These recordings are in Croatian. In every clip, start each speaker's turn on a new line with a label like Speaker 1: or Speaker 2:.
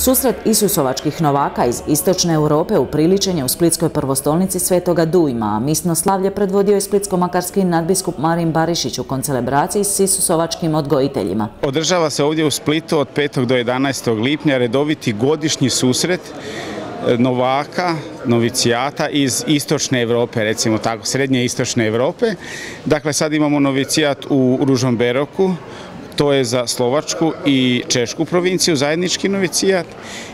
Speaker 1: Susret Isusovačkih novaka iz Istočne Europe upriličen je u Splitskoj prvostolnici Svetoga Dujma, a misno slavlje predvodio je splitsko-makarski nadbiskup Marin Barišić u koncelebraciji s Isusovačkim odgojiteljima.
Speaker 2: Održava se ovdje u Splitu od 5. do 11. lipnja redoviti godišnji susret e, novaka, novicijata iz istočne Europe, recimo tako, srednje istočne Europe. Dakle, sad imamo novicijat u Ružom Beroku, to je za Slovačku i Češku provinciju, zajednički novicijat.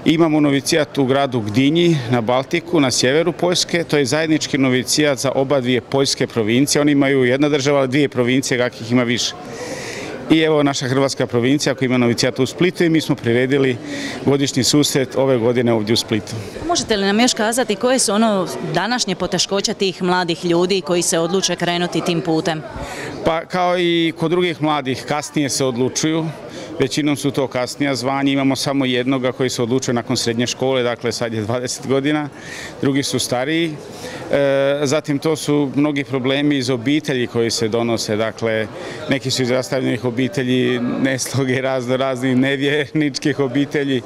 Speaker 2: Imamo novicijat u gradu Gdinji na Baltiku, na sjeveru Poljske, to je zajednički novicijat za oba dvije poljske provincije. Oni imaju jedna država, dvije provincije, kakvih ima više. I evo naša hrvatska provincija koja ima novicijat u Splitu i mi smo priredili godišnji susret ove godine ovdje u Splitu.
Speaker 1: Možete li nam još kazati koje su ono današnje poteškoće tih mladih ljudi koji se odluče krenuti tim putem?
Speaker 2: Pa kao i kod drugih mladih kasnije se odlučuju, većinom su to kasnija zvanja, imamo samo jednoga koji se odlučuje nakon srednje škole, dakle sad je 20 godina, drugi su stariji. E, zatim to su mnogi problemi iz obitelji koji se donose, dakle neki su iz rastavljenih obitelji, nesloge razno raznih nevjerničkih obitelji,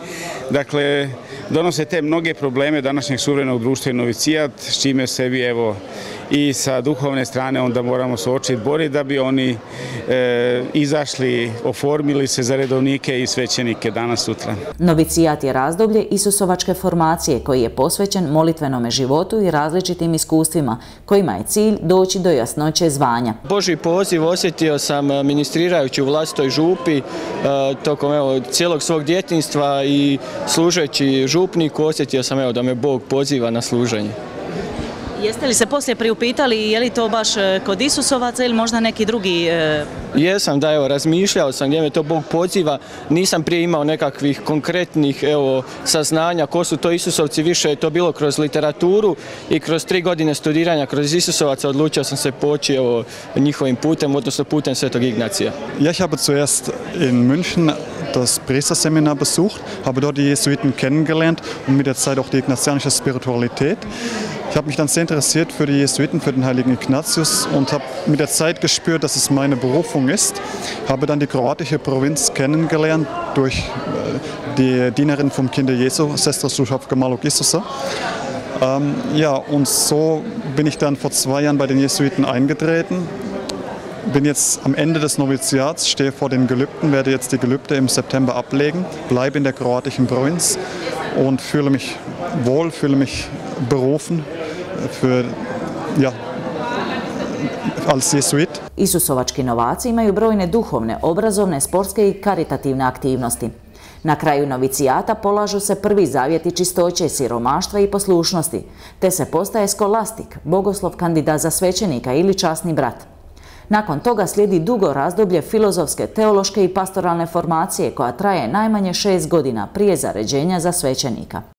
Speaker 2: dakle donose te mnoge probleme današnjeg suvremenog društva i novicijat, s čime sebi evo i sa duhovne strane onda moramo se očiti boriti da bi oni e, izašli, oformili se za redovnike i svećenike danas sutra.
Speaker 1: Novicijat je razdoblje Isusovačke formacije koji je posvećen molitvenome životu i različitim iskustvima kojima je cilj doći do jasnoće zvanja.
Speaker 3: Boži poziv osjetio sam e, ministrirajući u vlastoj župi e, tokom evo, cijelog svog djetinstva i služeći župniku osjetio sam evo, da me Bog poziva na služenje.
Speaker 1: Jeste li se poslije priupitali je li to baš e, kod Isusovaca ili možda neki drugi? E,
Speaker 3: Jesam, da evo, razmišljao sam gdje me to Bog poziva, nisam prije imao nekakvih konkretnih evo, saznanja ko su to Isusovci, više je to bilo kroz literaturu i kroz tri godine studiranja kroz Isusovaca odlučio sam se poći evo, njihovim putem, odnosno putem Svetog Ignacija.
Speaker 4: Ja, ich habe zuerst in München das Priesterseminar besucht, habe dort die Jesuiten kennengelernt und mit der Zeit auch die ignatianische Spiritualität. Ich habe mich dann sehr interessiert für die Jesuiten, für den heiligen Ignatius und habe mit der Zeit gespürt, dass es meine Berufung ist. Habe dann die kroatische Provinz kennengelernt durch äh, die Dienerin vom Kinder Jesu, Sestra Slušavka Malog Isusa. Ähm, ja, und so bin ich dann vor zwei Jahren bei den Jesuiten eingetreten bin jetzt am Ende des Noviziats, stehe vor den Gelübden, werde jetzt die Gelübde im September ablegen, bleibe in der kroatischen Provinz und fühle mich wohl, fühle mich berufen für, ja, als.
Speaker 1: Isusovački novaci imaju brojne duhovne, obrazovne, sportske i karitativne aktivnosti. Na kraju novicijata polažu se prvi zavjeti čistoće, siromaštva i poslušnosti, te se postaje skolastik, bogoslov kandidat za svećenika ili časni brat. Nakon toga slijedi dugo razdoblje filozofske, teološke i pastoralne formacije koja traje najmanje šest godina prije zaređenja za svećenika.